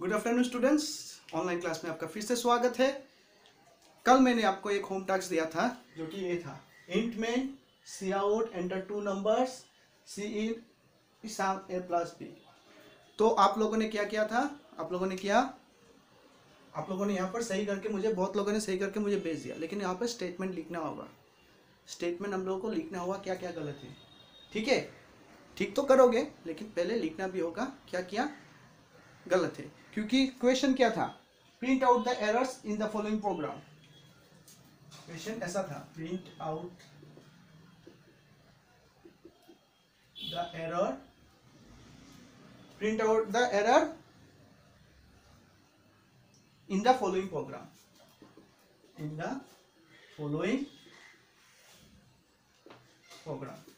Good afternoon students online class में आपका फिर से स्वागत है। कल मैंने आपको एक होम टास्क दिया था, जो कि ये था। Int main C out enter two numbers C in A plus B तो आप लोगों ने क्या किया था? आप लोगों ने किया, आप लोगों ने यहाँ पर सही करके मुझे, बहुत लोगों ने सही करके मुझे भेज दिया। लेकिन यहाँ पर स्टेटमेंट लिखना होगा। स्टेटमेंट हम लोगों को लिखना होगा क्या क्या गलत है। ठीक है? ठीक तो करोगे, लेकिन पहले लिखना भी होगा, क्या किया? गलत है। क्योंकि क्वेश्चन क्या था? Print out the errors in the following program question ऐसा था। Print out the error print out the error in the following program in the following program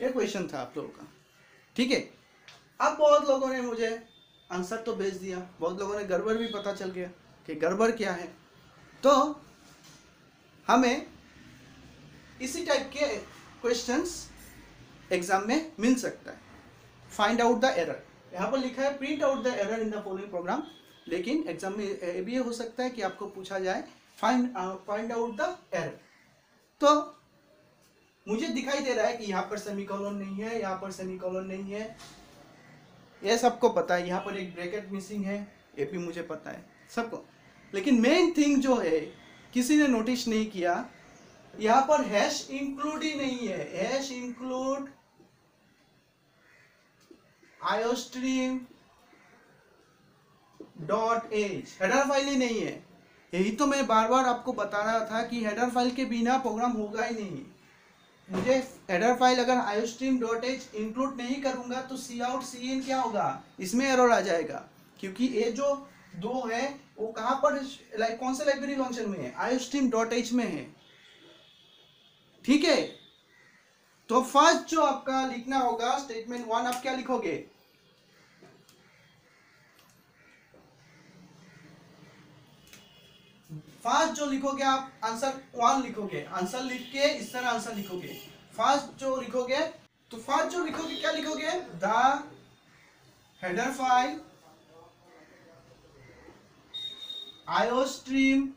ये क्वेश्चन था आप लोगों का। ठीक है? अब बहुत लोगों ने मुझे आंसर तो भेज दिया। बहुत लोगों ने गड़बड़ भी पता चल गया कि गड़बड़ क्या है। तो हमें इसी टाइप के क्वेश्चंस एग्ज़ाम में मिल सकता है। फाइंड आउट द एरर यहाँ पर लिखा है print out the error in the following program लेकिन एग्ज़ाम में ये भी हो सकता है कि आपको पूछा जाए find find out the error तो मुझे दिखाई दे रहा है कि यहाँ पर सेमीकोलन नहीं है, यहाँ पर सेमीकोलन नहीं है। ये सबको पता है, यहाँ पर एक ब्रैकेट मिसिंग है, ये भी मुझे पता है, सबको। लेकिन मेन थिंग जो है, किसी ने नोटिस नहीं किया, यहाँ पर हैश इंक्लूड ही नहीं है। Hash include iostream dot h header file ही नहीं है। यही तो मैं बार बार आपको बता रहा था कि हेडर फ़ाइल के बिना प्रोग्राम होगा ही नहीं। मुझे हेडर फ़ाइल अगर आयोस्ट्रीम डॉट एच इंक्लूड नहीं करूँगा तो सी आउट सी इन क्या होगा? इसमें एरर आ जाएगा, क्योंकि ये जो दो है, वो कहाँ पर लाइक कौन से लाइब्रेरी फ़ंक्शन में है? आयोस्ट्रीम डॉट एच में है। ठीक है? तो फ़र्स्ट जो आपका लिखना होगा स्टेटमेंट वन आप क्या लिखोगे? फ़र्स्ट जो लिखोगे आप, आंसर वन लिखोगे। आंसर लिख के इस तरह आंसर लिखोगे। फ़र्स्ट जो लिखोगे तो फ़र्स्ट जो लिखोगे, क्या लिखोगे? The header file, iostream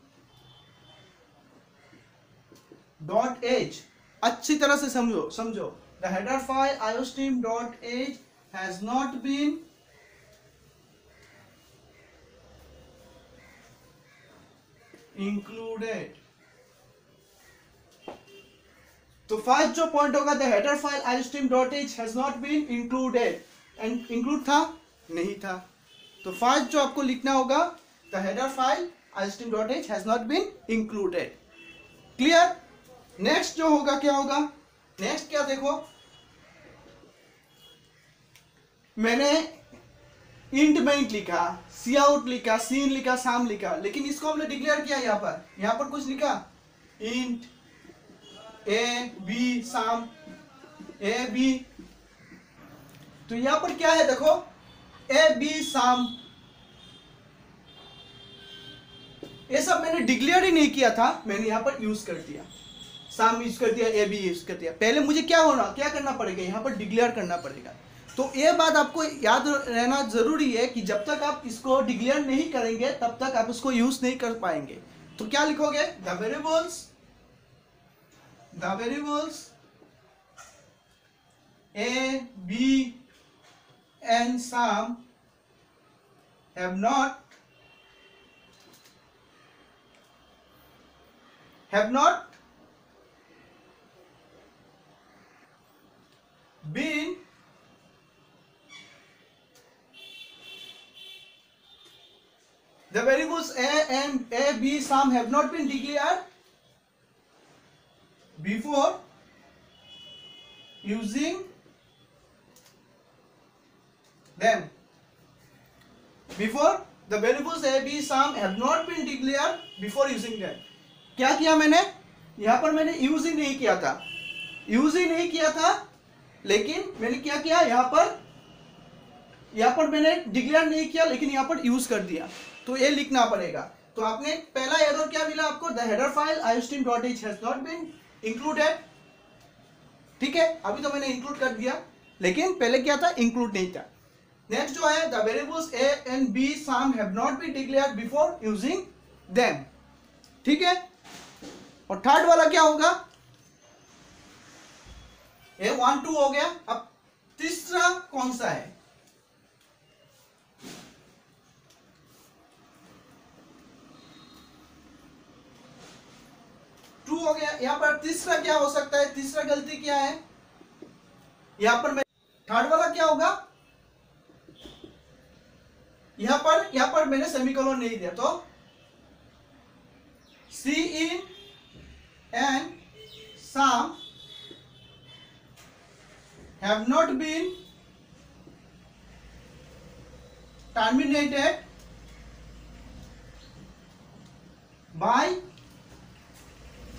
dot h अच्छी तरह से समझो समझो। The header file, iostream dot h has not been included. तो फ़र्स्ट जो पॉइंट होगा the header file iostream dot h has not been included and include था? नहीं था. तो फ़र्स्ट जो आपको लिखना होगा the header file iostream dot h has not been included clear next जो होगा, क्या होगा? नेक्स्ट क्या देखो? मैंने इंट में इंट लिखा सी आउट लिखा सीन लिखा साम लिखा। लेकिन इसको हमने डिक्लेयर किया यहाँ पर। यहाँ पर कुछ लिखा? इंट ए बी साम ए बी तो यहाँ पर क्या है देखो? ए बी साम ये सब मैंने डिक्लेयर ही नहीं किया था, मैंने यहाँ पर यूज़ कर दिया। साम यूज़ कर दिया ए बी यूज़ कर दिया। पहले मुझे क्या होना, क्या करना पड़ेगा? यहाँ पर डिक्लेयर करना पड़ेगा। तो ये बात आपको याद रहना ज़रूरी है कि जब तक आप इसको डिक्लेयर नहीं करेंगे, तब तक आप इसको यूज़ नहीं कर पाएँगे। तो क्या लिखोगे? The variables the variables A B and sum have not have not been The variables a and a, b, sum have not been declared before using them. Before the variables a, b, sum have not been declared before using them. क्या किया मैंने यहाँ पर मैंने use ही नहीं किया था use ही नहीं किया था लेकिन मैंने क्या किया यहाँ पर यहाँ पर मैंने डिक्लेयर नहीं किया लेकिन यहाँ पर यूज़ कर दिया तो ये लिखना पड़ेगा। तो आपने पहला एरर क्या मिला आपको? The header file iostream dot h has not been included ठीक है? अभी तो मैंने इंक्लूड कर दिया। लेकिन पहले क्या था? इंक्लूड नहीं था। नेक्स्ट जो है the variables A and B sum have not be declared before using them ठीक है? और थर्ड वाला क्या होगा? ए वन टू हो गया। अब तीसरा कौन सा है? टू हो गया। यहाँ पर तीसरा क्या हो सकता है? तीसरा गलती क्या है? यहाँ पर मैं थर्ड वाला क्या होगा? यहाँ पर यहाँ पर मैंने सेमीकोलन नहीं दिया तो C in and sum have not been terminated by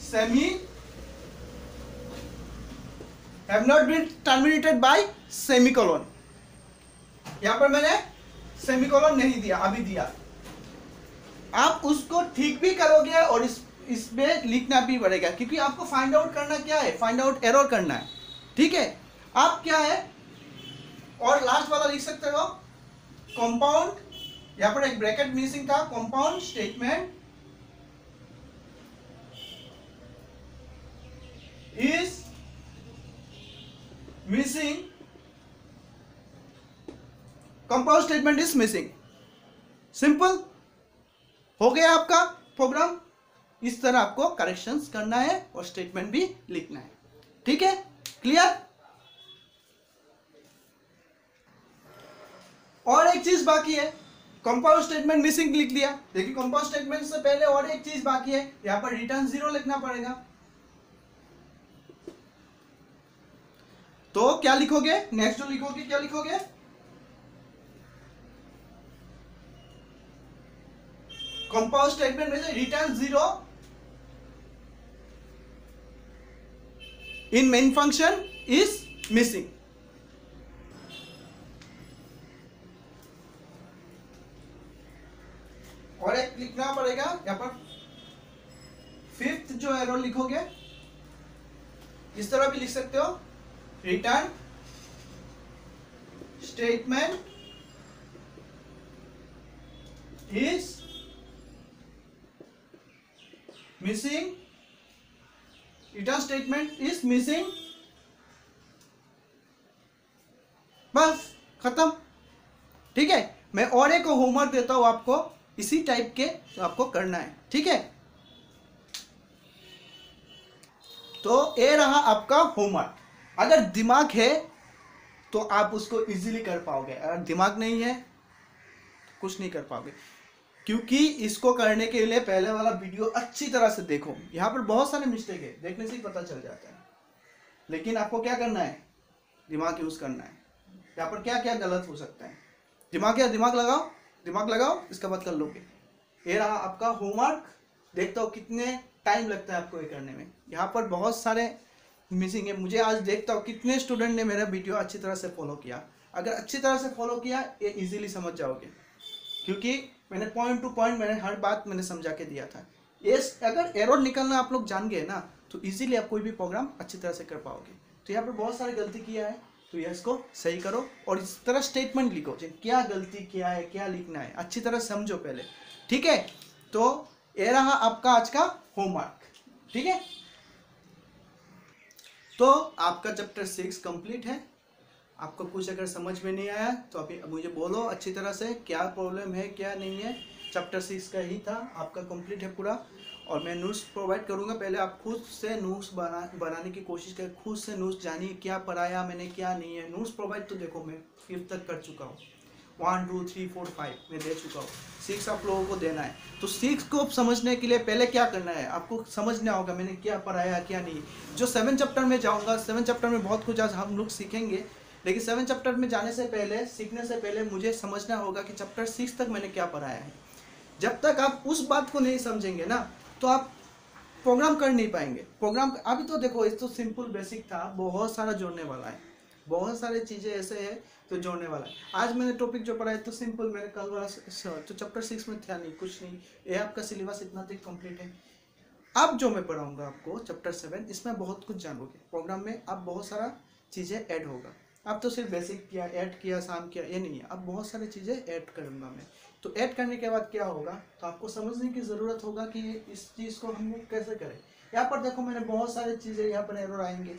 semi. Have not been terminated by semicolon. यहाँ पर मैंने सेमिकोलन नहीं दिया, अभी दिया। आप उसको ठीक भी करोगे और इस, इसमें लिखना भी पड़ेगा, क्योंकि आपको फाइंड आउट करना क्या है? फाइंड आउट एरर करना है। ठीक है? आप क्या है? और लास्ट वाला लिख सकते हो। कंपाउंड यहाँ पर एक ब्रैकेट मिसिंग था। Compound statement is missing compound statement is missing simple हो गया आपका प्रोग्राम इस तरह आपको करेक्शंस करना है और स्टेटमेंट भी लिखना है। ठीक है? क्लियर और एक चीज़ बाकी है। कंपाउंड स्टेटमेंट मिसिंग लिख लिया देखिए कंपाउंड स्टेटमेंट से पहले और एक चीज़ बाकी है। यहाँ पर रिटर्न ज़ीरो लिखना पड़ेगा। तो क्या लिखोगे? नेक्स्ट जो लिखोगे, क्या लिखोगे? कंपाउंड स्टेटमेंट में से return zero in main function is missing और एक लिखना पड़ेगा, यहाँ पर फिफ्थ जो एरो लिखोगे। इस तरह भी लिख सकते हो। Return statement is missing return statement is missing बस, खत्म। ठीक है? मैं और एक होमवर्क देता हूँ आपको। इसी टाइप के तो आपको करना है। ठीक है? तो ये रहा आपका होमवर्क अगर दिमाग है तो आप उसको इजीली कर पाओगे। अगर दिमाग नहीं है तो कुछ नहीं कर पाओगे। क्योंकि इसको करने के लिए पहले वाला वीडियो अच्छी तरह से देखो। यहाँ पर बहुत सारे मिस्टेक है, देखने से ही पता चल जाता है। लेकिन आपको क्या करना है? दिमाग यूज़ करना है। यहाँ पर क्या क्या गलत हो सकता है? दिमाग या दिमाग लगाओ दिमाग लगाओ, इसका बाद कर लोगे। ये रहा आपका होमवर्क देखता हो कितने टाइम लगता है आपको ये करने में। यहाँ पर बहुत सारे मिसिंग है। मुझे आज देखता हूँ कितने स्टूडेंट ने मेरा वीडियो अच्छी तरह से फॉलो किया। अगर अच्छी तरह से फॉलो किया, ये इजीली समझ जाओगे। क्योंकि मैंने पॉइंट टू पॉइंट मैंने हर बात मैंने समझा के दिया था। ये अगर एरर निकलना आप लोग जान गए ना तो इजीली आप कोई भी प्रोग्राम अच्छी तरह से कर पाओगे। तो यहाँ पर बहुत सारी गलती किया है। तो ये इसको सही करो और इस तरह स्टेटमेंट लिखो क्या गलती किया है, क्या लिखना है। अच्छी तरह समझो पहले। ठीक है? तो ये रहा आपका आज का होमवर्क ठीक है? तो आपका चैप्टर सिक्स कंप्लीट है। आपको कुछ अगर समझ में नहीं आया तो अभी मुझे बोलो अच्छी तरह से, क्या प्रॉब्लम है, क्या नहीं है। चैप्टर सिक्स का ही था, आपका कंप्लीट है पूरा। और मैं नोट्स प्रोवाइड करूँगा, पहले आप खुद से नोट्स बना, बनाने की कोशिश करें, खुद से नोट्स जानिए, क्या पढ़ाया मैंने, क्या नहीं है। नोट्स प्रोवाइड तो देखो, मैं फिफ्थ तक कर चुका हूँ। One two three four five मैं दे चुका हूँ। सिक्स आप लोगों को देना है। तो सिक्स को समझने के लिए पहले क्या करना है? आपको समझना होगा, मैंने क्या पढ़ाया, क्या नहीं। जो सेवन चैप्टर में जाऊँगा सेवन चैप्टर में बहुत कुछ आज हम लोग सीखेंगे। लेकिन सेवन चैप्टर में जाने से पहले, सीखने से पहले मुझे समझना होगा कि चैप्टर सिक्स तक मैंने क्या पढ़ाया है। जब तक आप उस बात को नहीं समझेंगे ना तो आप प्रोग्राम कर नहीं पाएँगे। प्रोग्राम अभी तो देखो, इस तो सिंपल बेसिक था, बहुत सारा जोड़ने वाला है। बहुत सारे चीज़ें ऐसे है तो जोड़ने वाला है। आज मैंने टॉपिक जो पढ़ा है तो सिंपल मैंने कल वाला तो चैप्टर सिक्स में था नहीं, कुछ नहीं। ये आपका सिलेबस इतना तक कंप्लीट है। अब जो मैं पढ़ाऊँगा आपको चैप्टर सेवन इसमें बहुत कुछ जानोगे। प्रोग्राम में अब बहुत सारा चीज़ें ऐड होगा। अब तो सिर्फ़ बेसिक किया ऐड किया शाम किया, ये नहीं है। अब बहुत सारी चीज़ें ऐड करूँगा मैं। तो ऐड करने के बाद क्या होगा? तो आपको समझने की ज़रूरत होगा कि इस चीज़ को हम कैसे करें। यहाँ पर देखो मैंने बहुत सारी चीज़ें यहाँ पर एरर आएँगे।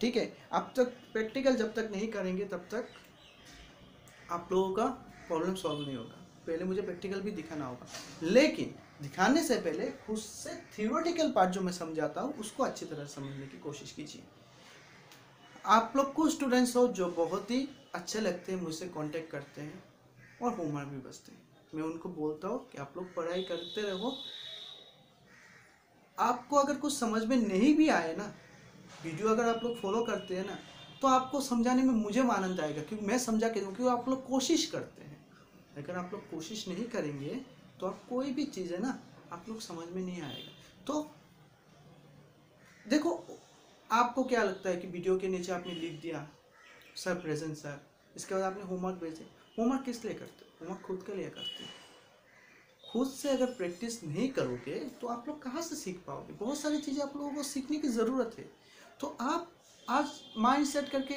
ठीक है, अब तक प्रैक्टिकल जब तक नहीं करेंगे, तब तक आप लोगों का प्रॉब्लम सॉल्व नहीं होगा। पहले मुझे प्रैक्टिकल भी दिखाना होगा। लेकिन दिखाने से पहले खुद से थियोरटिकल पार्ट जो मैं समझाता हूँ, उसको अच्छी तरह समझने की कोशिश कीजिए। आप लोग कुछ स्टूडेंट्स हो जो बहुत ही अच्छे लगते हैं, मुझसे कांटेक्ट करते हैं और होमवर्क भी बचते हैं। मैं उनको बोलता हूँ कि आप लोग पढ़ाई करते रहो। आपको अगर कुछ समझ में नहीं भी आए ना वीडियो अगर आप लोग फॉलो करते हैं ना तो आपको समझाने में मुझे आनंद आएगा, क्योंकि मैं समझा के दूँ क्योंकि आप लोग कोशिश करते हैं। अगर आप लोग कोशिश नहीं करेंगे तो आप कोई भी चीज़ है ना, आप लोग समझ में नहीं आएगा। तो देखो, आपको क्या लगता है कि वीडियो के नीचे आपने लिख दिया, सर, प्रेजेंट सर, इसके बाद आपने होमवर्क भेजे। होमवर्क किस लिए करते हो? होमवर्क खुद के लिए करते हो। खुद से अगर प्रैक्टिस नहीं करोगे तो आप लोग कहाँ से सीख पाओगे? बहुत सारी चीज़ें आप लोगों को सीखने की ज़रूरत है। तो आप आज माइंड सेट करके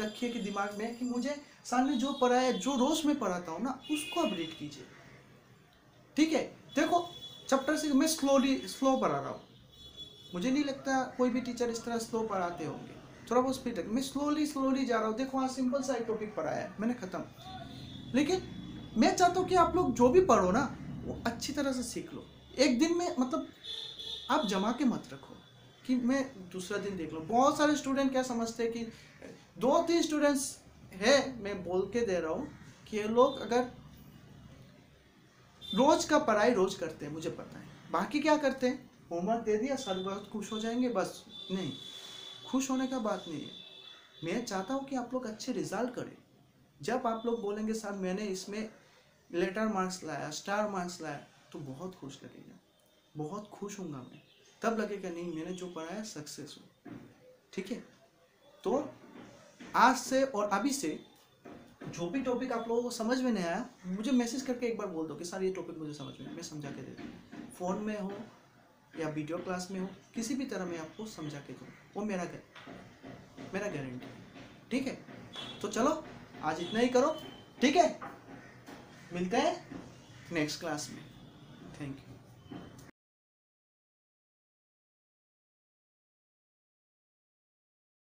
रखिए कि दिमाग में कि मुझे सामने जो पढ़ाया जो रोज़ मैं पढ़ाता हूँ ना, उसको आप रीड कीजिए। ठीक है? देखो चैप्टर से मैं स्लोली स्लो पढ़ा रहा हूँ। मुझे नहीं लगता कोई भी टीचर इस तरह स्लो पढ़ाते होंगे। थोड़ा बहुत स्पीड मैं स्लोली स्लोली जा रहा हूँ। देखो हाँ सिंपल सा एक टॉपिक पढ़ाया है, मैंने ख़त्म। लेकिन मैं चाहता हूँ कि आप लोग जो भी पढ़ो ना, वो अच्छी तरह से सीख लो। एक दिन में मतलब आप जमा के मत रखो। कि मैं दूसरा दिन देख लूँ। बहुत सारे स्टूडेंट क्या समझते हैं कि दो तीन स्टूडेंट्स है, मैं बोल के दे रहा हूँ कि ये लोग अगर रोज का पढ़ाई रोज करते हैं, मुझे पता है। बाकी क्या करते हैं? होमवर्क दे दिया, सर बहुत खुश हो जाएँगे, बस नहीं। खुश होने का बात नहीं है। मैं चाहता हूँ कि आप लोग अच्छे रिज़ल्ट करें। जब आप लोग बोलेंगे, सर, मैंने इसमें लेटर मार्क्स लाया स्टार मार्क्स लाया तो बहुत खुश लगेगा। बहुत खुश हूँगा मैं। तब लगेगा नहीं, मैंने जो पढ़ाया सक्सेस हूँ। ठीक है? तो आज से और अभी से जो भी टॉपिक आप लोगों को समझ में नहीं आया, मुझे मैसेज करके एक बार बोल दो कि सर, ये टॉपिक मुझे समझ में मैं समझा के दे दूँ। फ़ोन में हो या वीडियो क्लास में हो, किसी भी तरह मैं आपको समझा के दूँ। वो मेरा गर मेरा गारंटी ठीक है? तो चलो, आज इतना ही करो। ठीक है? मिलते हैं नेक्स्ट क्लास में। Thank you